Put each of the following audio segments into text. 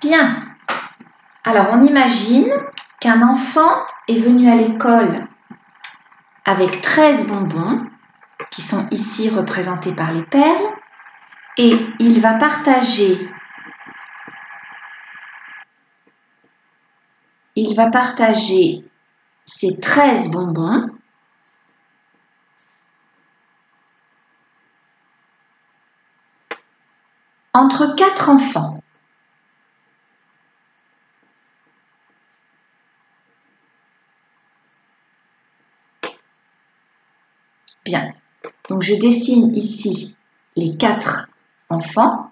Bien. Alors, on imagine qu'un enfant est venu à l'école avec 13 bonbons, qui sont ici représentés par les perles, et il va partager il va partager ces 13 bonbons entre quatre enfants. Donc je dessine ici les quatre enfants.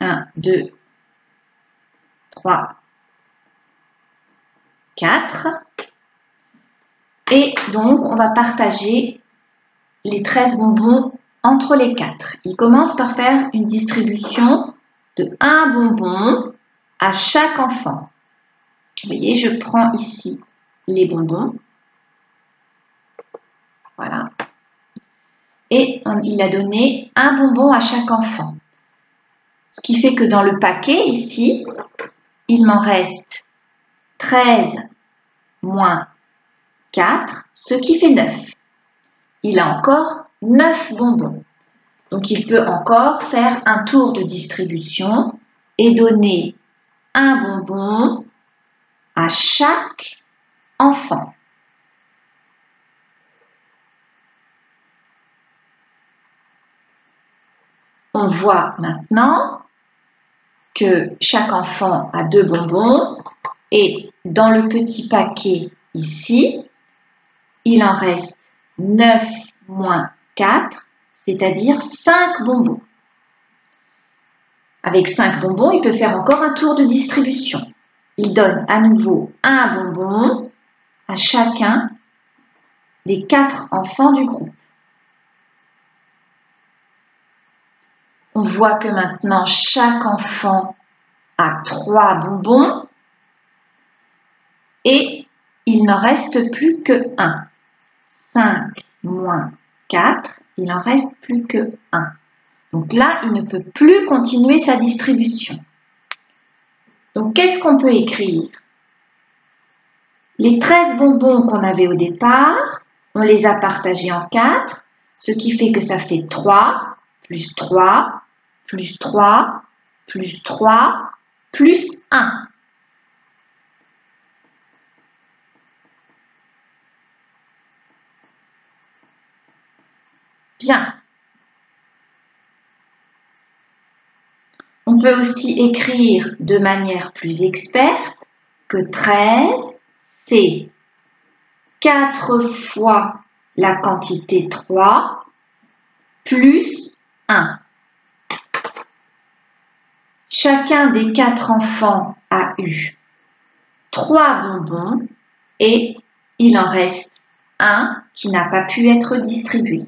1, 2, 3, 4. Et donc, on va partager les 13 bonbons entre les quatre. Il commence par faire une distribution de un bonbon à chaque enfant. Vous voyez, je prends ici les bonbons. Voilà. Et il a donné un bonbon à chaque enfant. Ce qui fait que dans le paquet, ici, il m'en reste 13 moins 4, ce qui fait 9. Il a encore 9 bonbons. Donc il peut encore faire un tour de distribution et donner un bonbon à chaque enfant. On voit maintenant que chaque enfant a deux bonbons et dans le petit paquet ici, il en reste 9 moins 4, c'est-à-dire 5 bonbons. Avec 5 bonbons, il peut faire encore un tour de distribution. Il donne à nouveau un bonbon à chacun des 4 enfants du groupe. On voit que maintenant chaque enfant a 3 bonbons et il n'en reste plus que 1. 5 moins 4, il n'en reste plus que 1. Donc là, il ne peut plus continuer sa distribution. Donc qu'est-ce qu'on peut écrire? Les 13 bonbons qu'on avait au départ, on les a partagés en 4, ce qui fait que ça fait 3, plus 3, plus 3, plus 3, plus 1. Bien. On peut aussi écrire de manière plus experte que 13, c'est 4 fois la quantité 3 plus 1. Chacun des quatre enfants a eu 3 bonbons et il en reste un qui n'a pas pu être distribué.